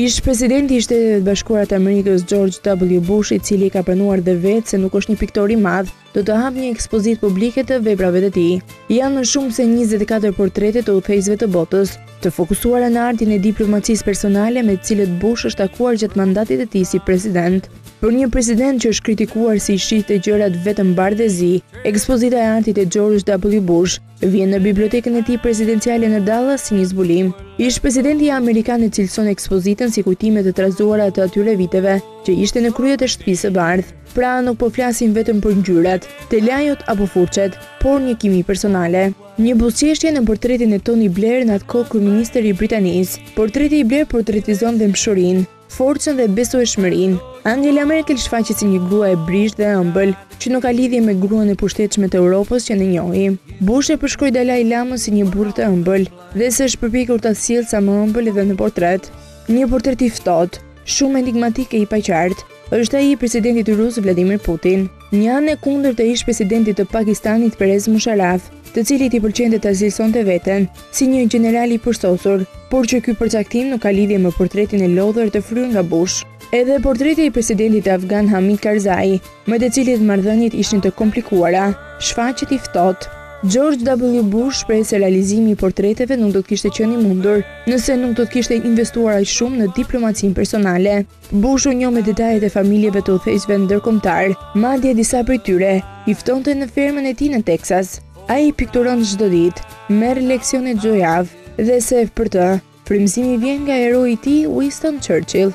Ish presidenti i Shteteve të Bashkuara të Amerikës George W. Bush, i cili ka pranuar dhe vetë se nuk është një piktor i madh, do të hapë një ekspozitë publike të veprave të tij. Janë më shumë se 24 portrete të udhëheqësve të botës, Të fokusuara në artin e diplomacisë personale me të cilët Bush është takuar gjatë mandatit të tij si president. Për një president që është kritikuar se i shihte gjërat vetëm bardhë e zi, ekspozita e artit e George W. Bush vjen në bibliotekën e tij presidenciale në Dallas si një zbulim. Ish-presidenti amerikan e cilëson ekspozitën si kujtime të trazuara të atyre viteve që ishte në krye të Shtëpisë së Bardhë. Pra, nuk po flasim vetëm për ngjyrat, telajot apo furçet, por një kimi personale. Një buzëqeshtje në portretin e Tony Blair në atë kohë kryeministër i Britanisë. Portreti i Blair portretizon dhembshurinë, forcën dhe besueshmërinë. Angela Merkel shfaqet si një grua e brishtë dhe ëmbël, që nuk ka lidhje me gruan e pushtetshme të Europës që ne njohim. Bush e përshkroi Dalai Lamën si një burrë të ëmbël dhe se është përpjekur ta sjellë sa më ëmbël edhe në portret. Një portret i ftohtë, shumë enigmatik e i paqartë, është ai i presidentit rus Vladimir Putin. Një anë e kundërt e ish-presidentit të Pakistanit Pervez Musharraf, të cilit i pëlqente ta cilësonte veten si një gjeneral i përsosur, por që ky përcaktim nuk ka lidhje me portretin e lodhur të kryer nga Bush. Edhe portreti i presidentit afgan Hamid Karzai, me të cilin marrëdhëniet ishin të komplikuara, shfaqet i ftohtë. George W. Bush shprehet se realizimi i portreteve nuk do të kishte qenë i mundur nëse nuk do të kishte investuar aq shumë në diplomacinë personale. Bush u njoh me detajet e familjeve të udhëheqësve ndërkombëtarë, madje disa prej tyre i ftonte në fermën e tij në Teksas. Ai pikturon çdo ditë, merr leksione çdo javë dhe se për të, frymëzimi vjen nga heroi i tij Winston Churchill.